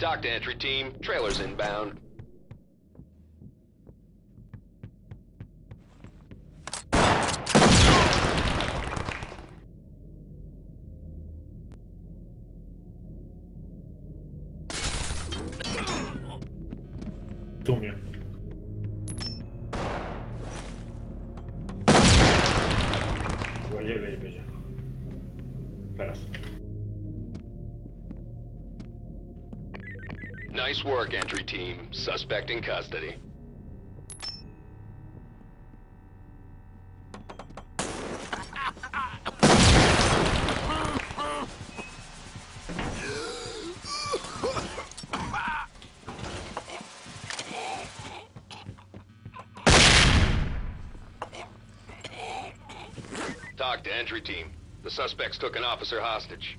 TOC to entry team. Trailers inbound. Nice work, entry team. Suspect in custody. TOC to entry team. The suspects took an officer hostage.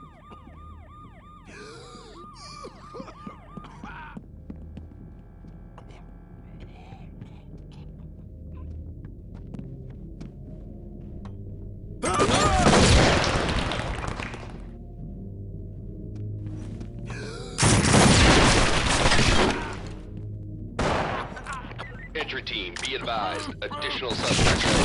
additional suspects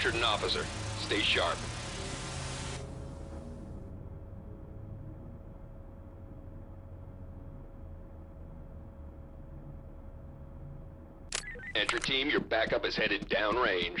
captured an officer. Stay sharp. Entry team, your backup is headed downrange.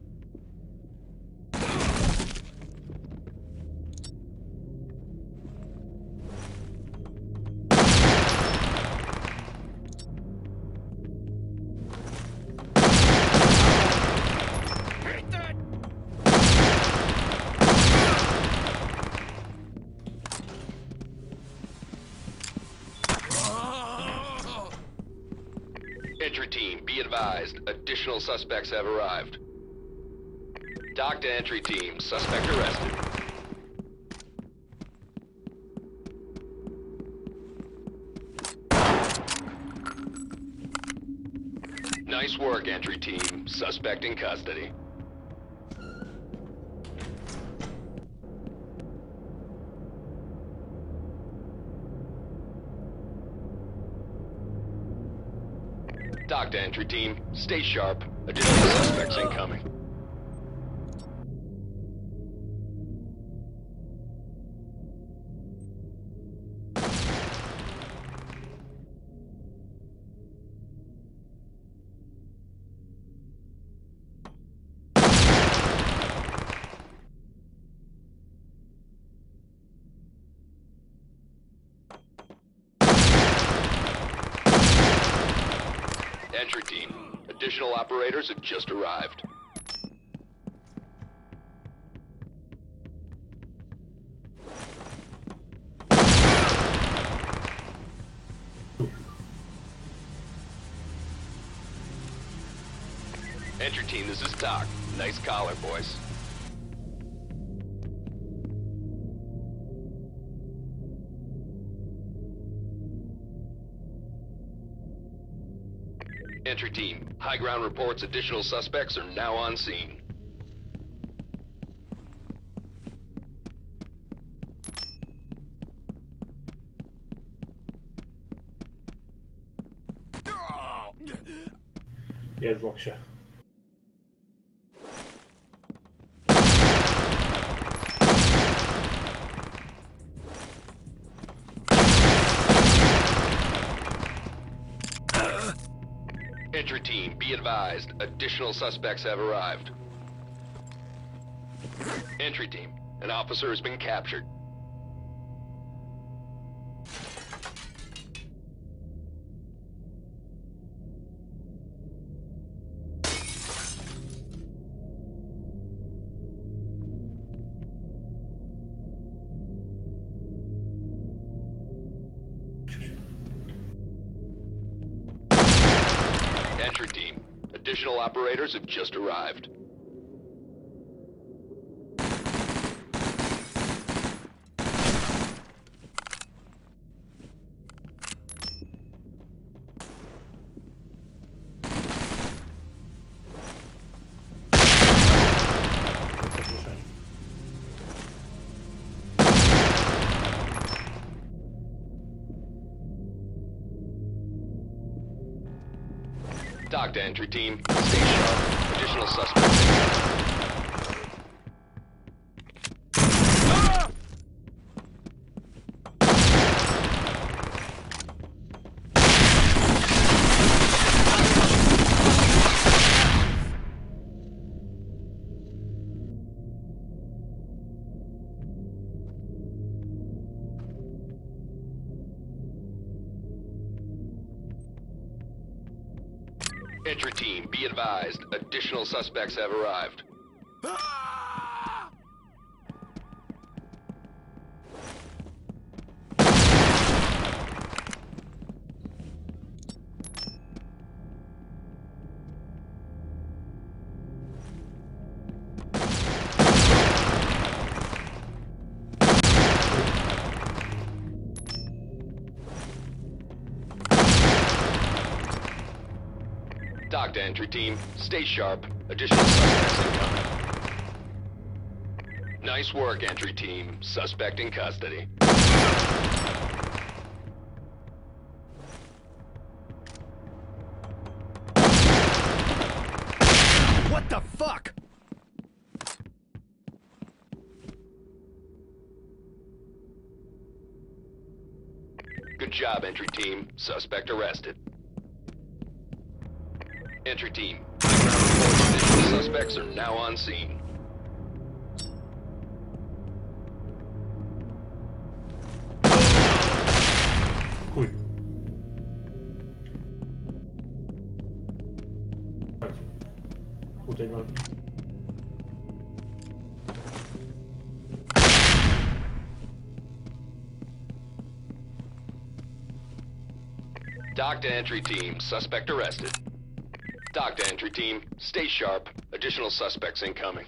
Suspects have arrived. TOC to entry team. Suspect arrested. Nice work, entry team. Suspect in custody. TOC to entry team. Stay sharp. Additional suspects incoming. Operators have just arrived. Entry team, this is TOC. Nice collar, boys. Team, high ground reports additional suspects are now on scene. Jest w additional suspects have arrived. Entry team, an officer has been captured. Entry team, additional operators have just arrived. Entry team, stay sharp. Additional suspects. Suspects have arrived. TOC to entry team, stay sharp. Additional suspects incoming. Nice work, entry team. Suspect in custody. What the fuck? Good job, entry team. Suspect arrested. Entry team. Suspects are now on scene. Chuj. Tutaj mam. TOC to entry team. Suspect arrested. TOC to entry team. Stay sharp. Additional suspects incoming.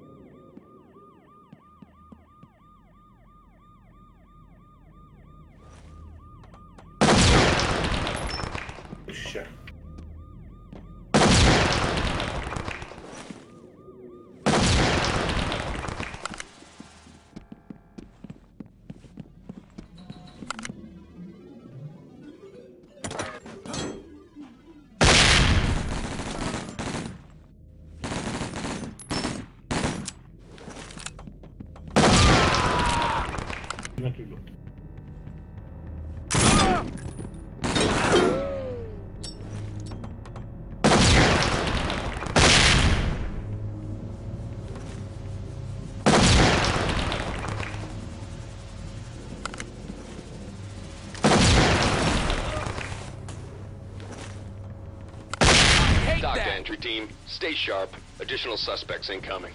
Hate TOC to that! entry team. Stay sharp. Additional suspects incoming.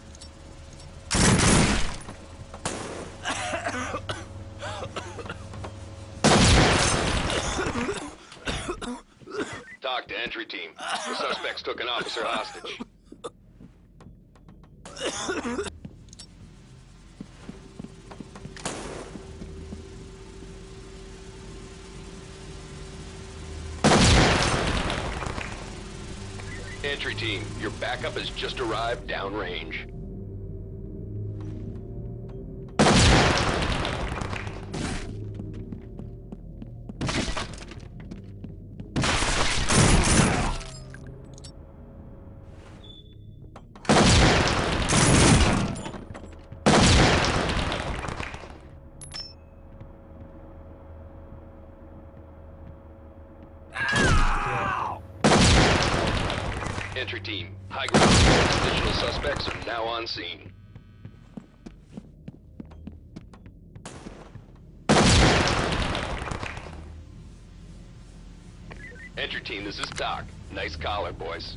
TOC to entry team. The suspects took an officer hostage. Team, your backup has just arrived downrange. Team, high ground additional suspects are now on scene. Entry team, this is TOC. Nice collar, boys.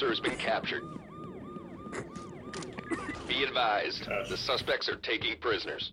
officer has been captured. Be advised, the suspects are taking prisoners.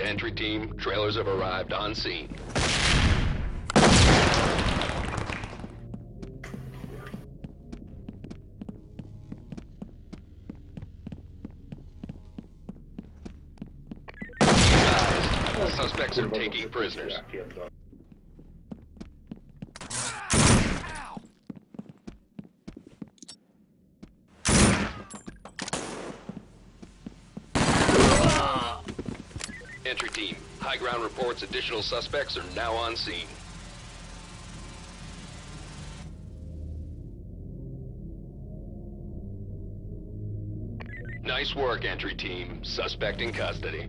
Entry team, trailers have arrived on scene. Suspects are taking prisoners. Entry team, high ground reports additional suspects are now on scene. Nice work, entry team. Suspect in custody.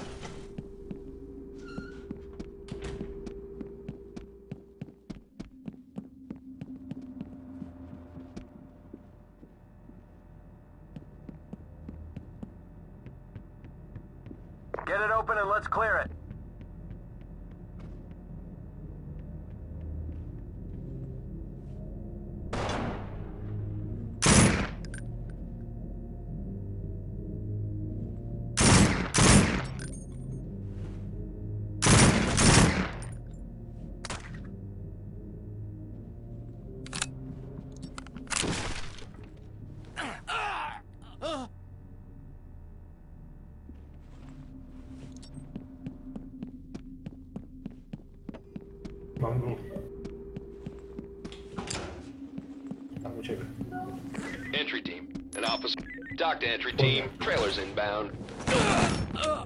Entry team, an officer. TOC to entry team, trailers inbound. Uh, uh,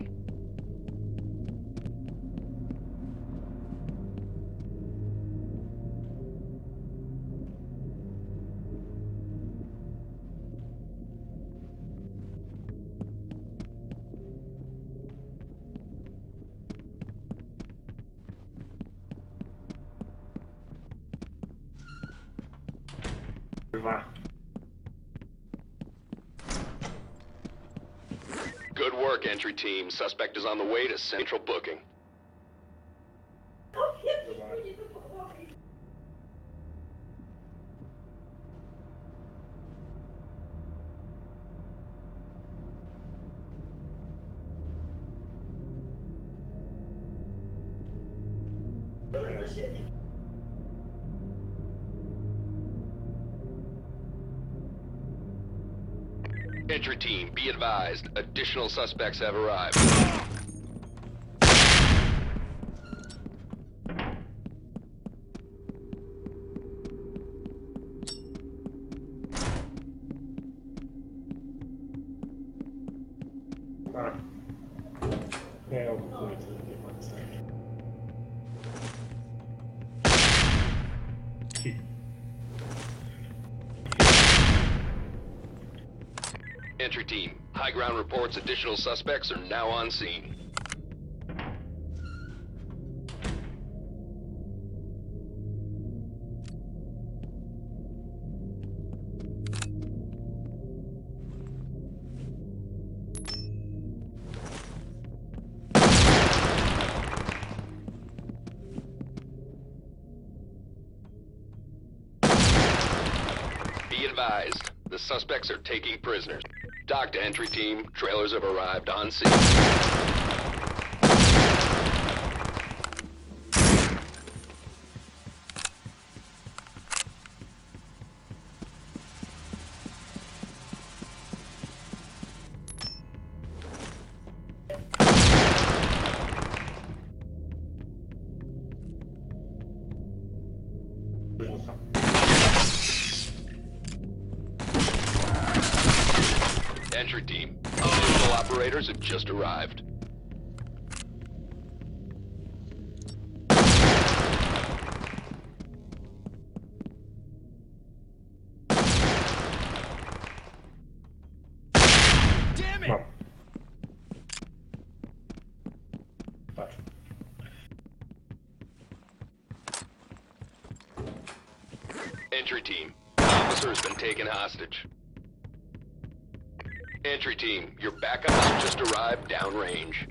Work, entry team. Suspect is on the way to central booking. Advised. Additional suspects have arrived. A. Nie, o chuj, to nie ma sensu. Hit. Entry team, high ground reports additional suspects are now on scene. Be advised, the suspects are taking prisoners. TOC to entry team, trailers have arrived on scene. Entry team, additional operators have just arrived. Damn it! Mam. Entry team, officer has been taken hostage. Entry team, your backup has just arrived downrange.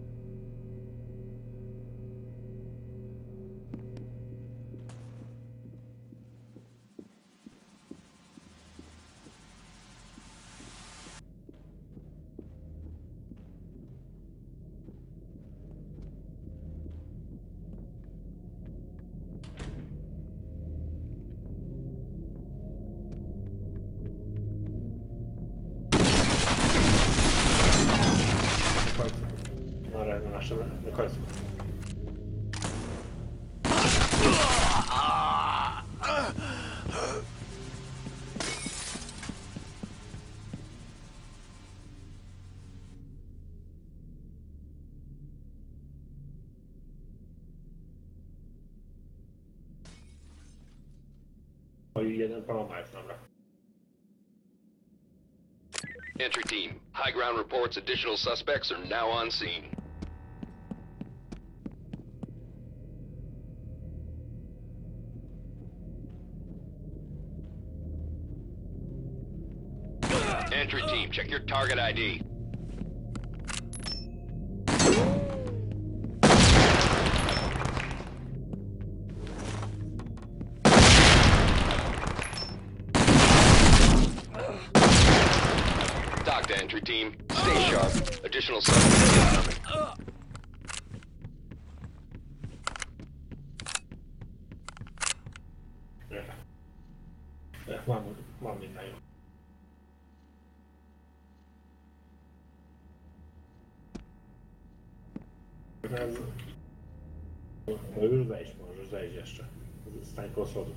Entry team, high ground reports additional suspects are now on scene. Entry team, check your target ID. Teraz... No już wejść, możesz wejść jeszcze. Stań koło schodów.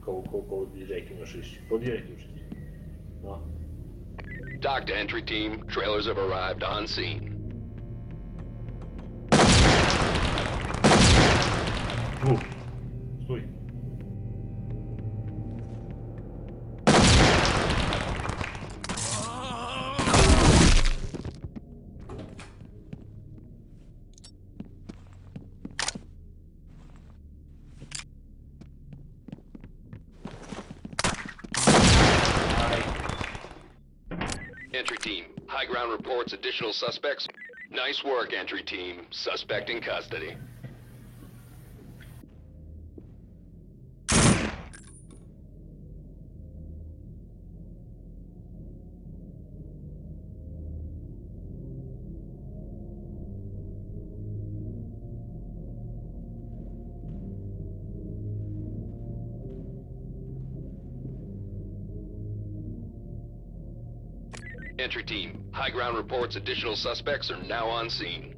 Koło, koło, koło DJ-ki możesz iść. Po DJ-ki już idź. No. Dock to entry team, trailers have arrived on scene. Additional suspects. Nice work, entry team. Suspect in custody. High ground reports additional suspects are now on scene.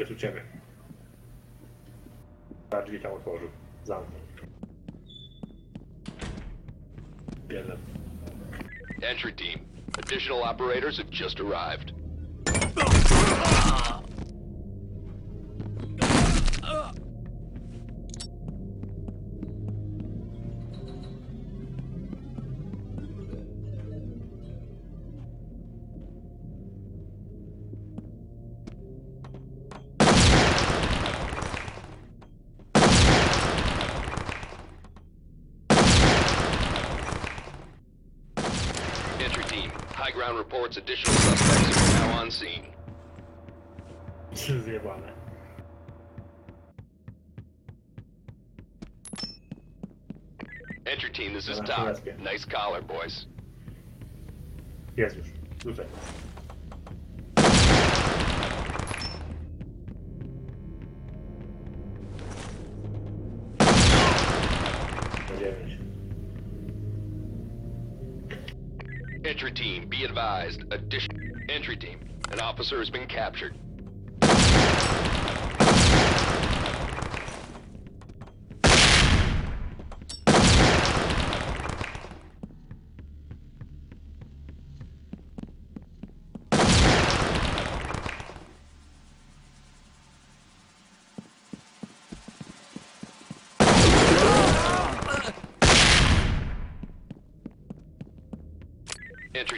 Jest u ciebie. Ta drzwi tam otworzył. Zamknął. Entry team, additional operators have just arrived. Reports additional suspects are now on scene. Trzy zjebane. Entry team, this is Dobra, chwileczkę. Nice collar, boys. Jest już. Tutaj. Entry team, be advised. Addition. Entry team, an officer has been captured. Entry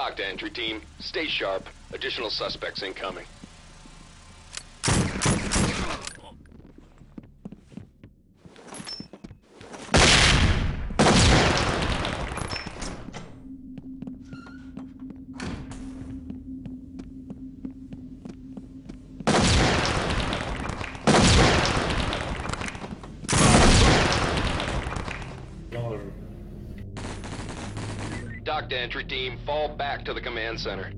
TOC to entry team, stay sharp. Additional suspects incoming. No, Entry team, fall back to the command center.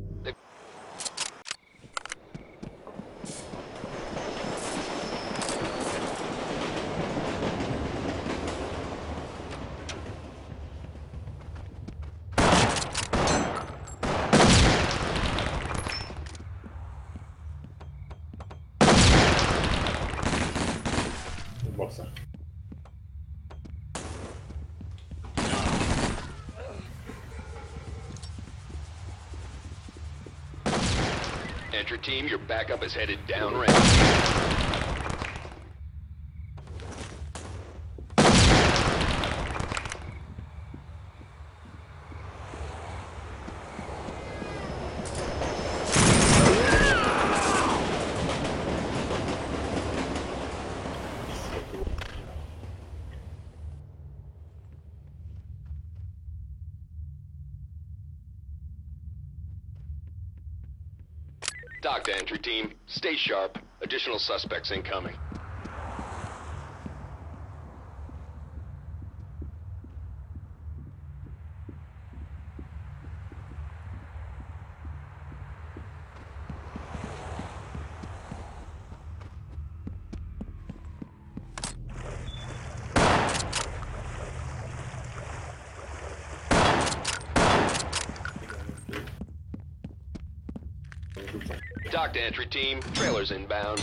Entry team, your backup is headed downrange. TOC to entry team. Stay sharp. Additional suspects incoming. Entry team. Trailers inbound.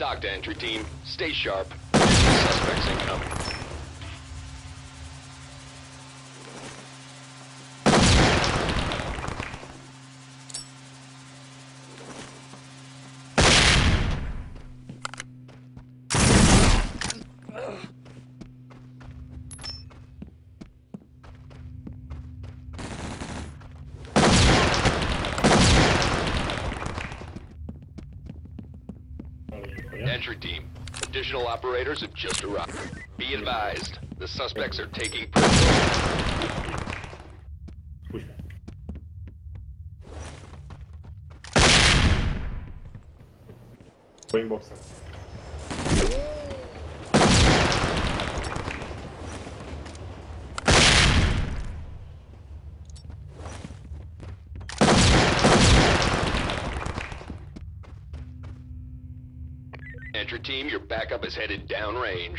TOC entry team. Stay sharp. Suspects incoming. Operators have just arrived. Be advised. The suspects are taking prisoners. Twoim team, your backup is headed downrange.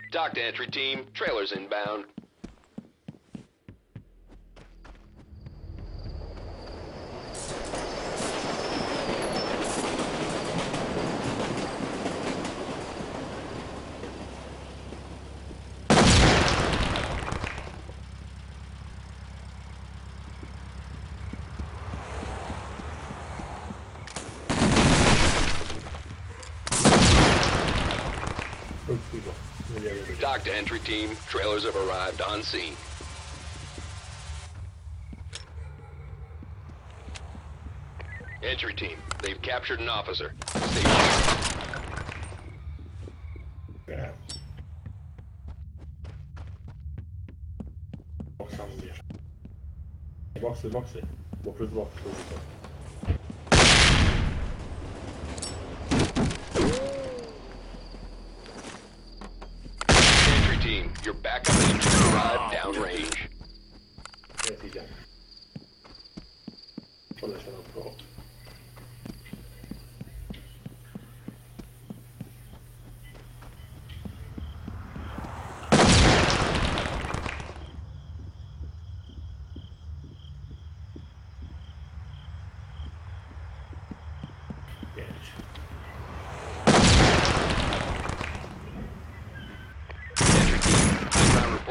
TOC to entry team, trailers inbound. Team. Trailers have arrived on scene. Entry team, they've captured an officer. Stay sharp. Nie. Boksa mówisz. Boksy, boksy. Bo plus boksy to rzucę. Entry team, your backup agent arrived downrange. Jest idziemy. Polecę na pro. Pięć. Entry team, background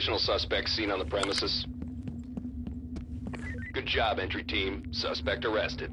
Additional suspects seen on the premises. Good job, entry team. Suspect arrested.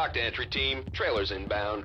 TOC to entry team, trailers inbound.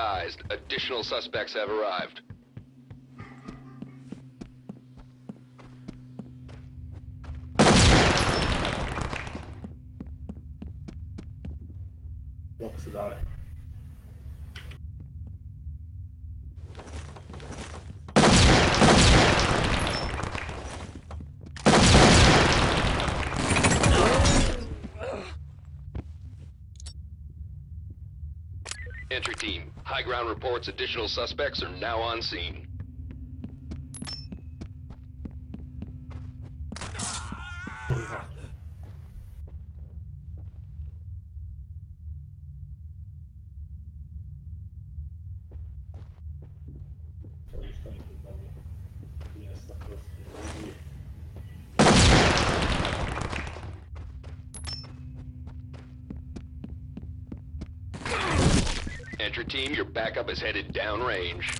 Advised, additional suspects have arrived. Boksy dalej. Entry team, high ground reports additional suspects are now on scene. Entry team, backup is headed downrange.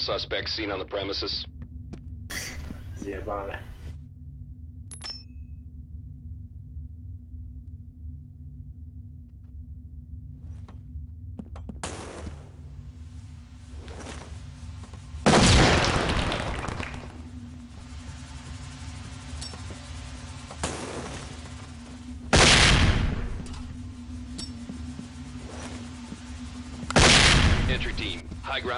Suspects seen on the premises. Zjebane. Entry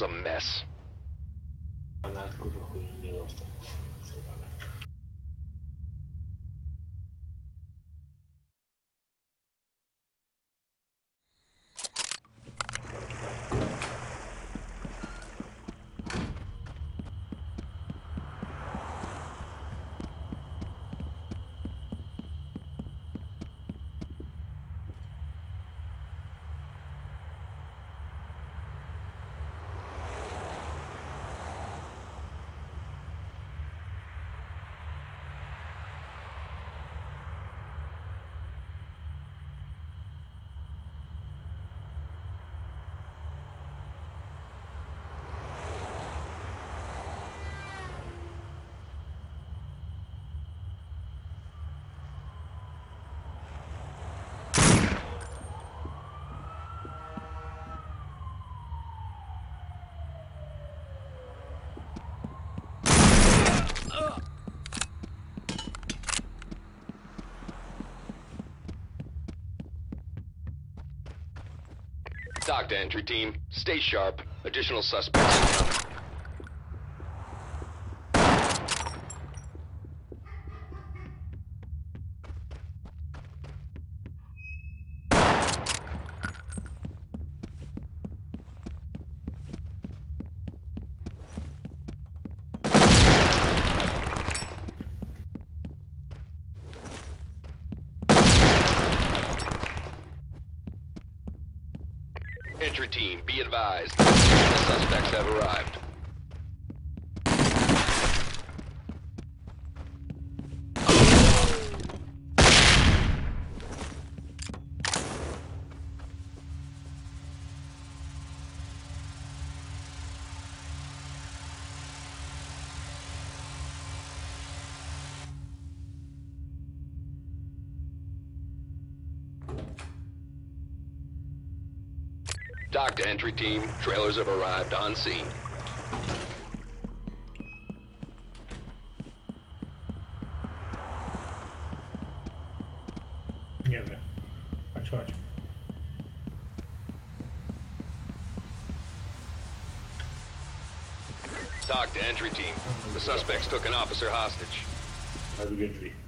One's a mess. TOC to entry team. Stay sharp. Additional suspects Entry team, be advised. Additional suspects have arrived. Entry team. Trailers have arrived on scene. Nie wiem. Chodź, chodź. TOC to entry team. The suspects took an officer hostage. Drugie drzwi. Entry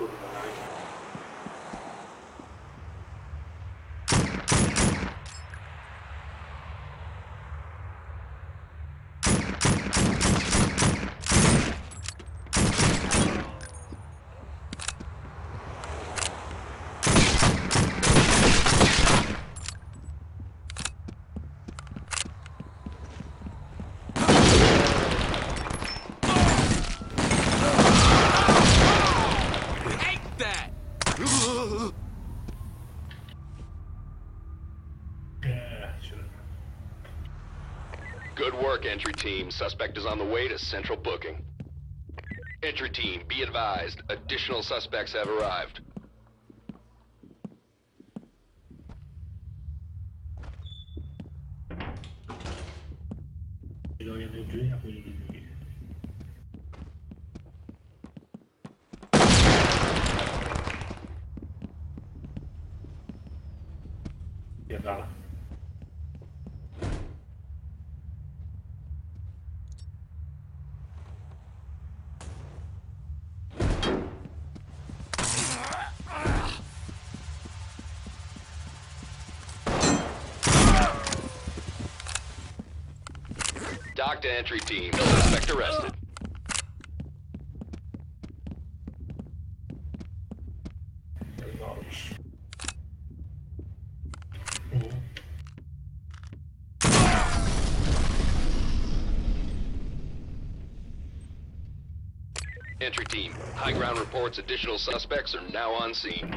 Kurwa, no. Entry team. Suspect is on the way to central booking. Entry team, be advised. Additional suspects have arrived. To entry team. Suspect arrested. Entry team. High ground reports additional suspects are now on scene.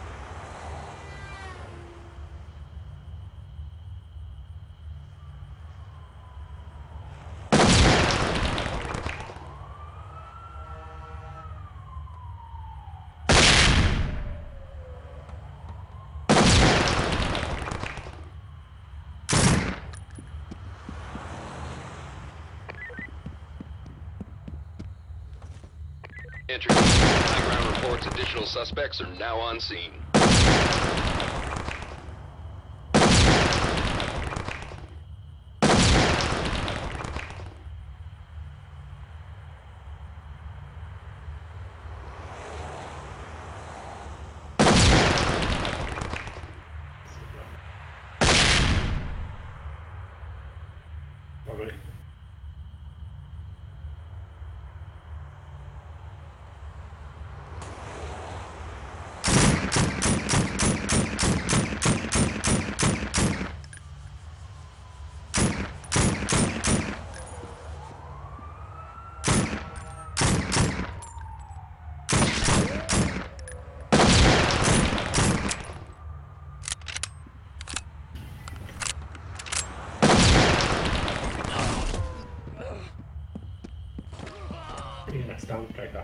Entry team, high ground reports additional suspects are now on scene. Dobry. I nas tam czeka.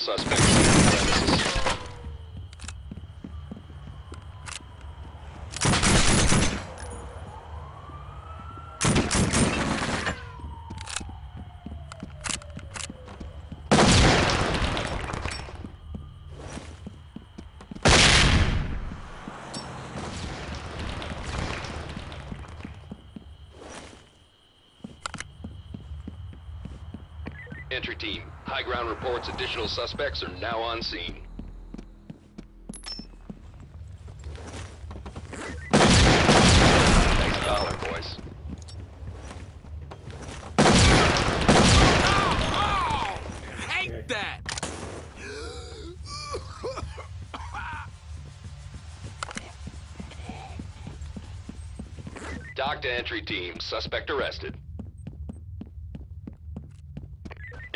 suspects. Entry team, high ground reports additional suspects are now on scene. Nice dollar, boys. Oh! Hate that! TOC to entry team, suspect arrested.